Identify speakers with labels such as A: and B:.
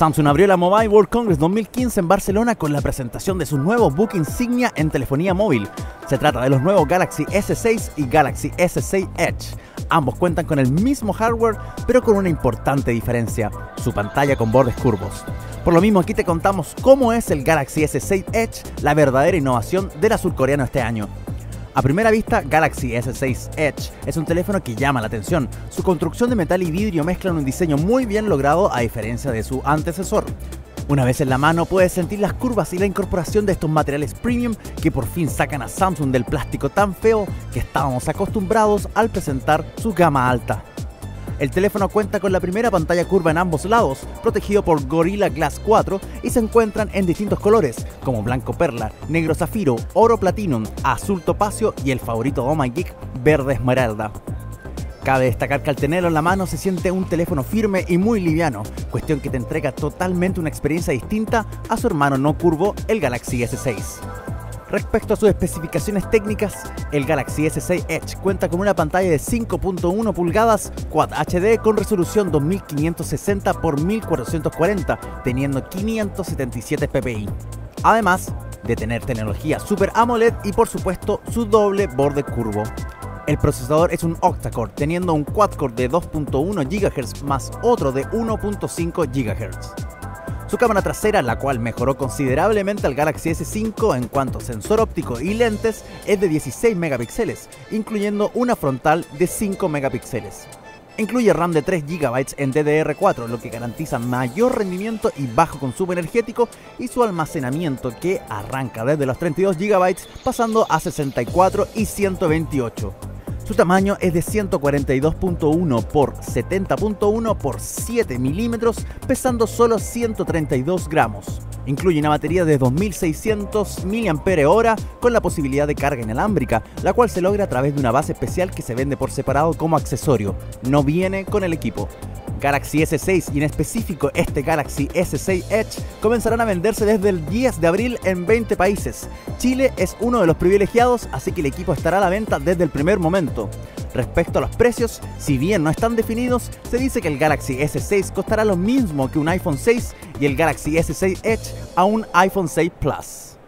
A: Samsung abrió la Mobile World Congress 2015 en Barcelona con la presentación de su nuevo book insignia en telefonía móvil. Se trata de los nuevos Galaxy S6 y Galaxy S6 Edge. Ambos cuentan con el mismo hardware, pero con una importante diferencia, su pantalla con bordes curvos. Por lo mismo aquí te contamos cómo es el Galaxy S6 Edge, la verdadera innovación del azul coreano este año. A primera vista, Galaxy S6 Edge es un teléfono que llama la atención. Su construcción de metal y vidrio mezclan un diseño muy bien logrado a diferencia de su antecesor. Una vez en la mano puedes sentir las curvas y la incorporación de estos materiales premium que por fin sacan a Samsung del plástico tan feo que estábamos acostumbrados al presentar su gama alta. El teléfono cuenta con la primera pantalla curva en ambos lados, protegido por Gorilla Glass 4 y se encuentran en distintos colores, como blanco perla, negro zafiro, oro platinum, azul topacio y el favorito de Oh My Geek, verde esmeralda. Cabe destacar que al tenerlo en la mano se siente un teléfono firme y muy liviano, cuestión que te entrega totalmente una experiencia distinta a su hermano no curvo, el Galaxy S6. Respecto a sus especificaciones técnicas, el Galaxy S6 Edge cuenta con una pantalla de 5.1 pulgadas Quad HD con resolución 2560 x 1440, teniendo 577 ppi. Además de tener tecnología Super AMOLED y por supuesto su doble borde curvo. El procesador es un octa-core, teniendo un quad-core de 2.1 GHz más otro de 1.5 GHz. Su cámara trasera, la cual mejoró considerablemente al Galaxy S5 en cuanto a sensor óptico y lentes, es de 16 megapíxeles, incluyendo una frontal de 5 megapíxeles. Incluye RAM de 3 GB en DDR4, lo que garantiza mayor rendimiento y bajo consumo energético, y su almacenamiento que arranca desde los 32 GB pasando a 64 y 128. Su tamaño es de 142.1 por 70.1 por 7 milímetros, pesando solo 132 gramos. Incluye una batería de 2600 mAh con la posibilidad de carga inalámbrica, la cual se logra a través de una base especial que se vende por separado como accesorio. No viene con el equipo. Galaxy S6 y en específico este Galaxy S6 Edge comenzarán a venderse desde el 10 de abril en 20 países. Chile es uno de los privilegiados, así que el equipo estará a la venta desde el primer momento. Respecto a los precios, si bien no están definidos, se dice que el Galaxy S6 costará lo mismo que un iPhone 6 y el Galaxy S6 Edge a un iPhone 6 Plus.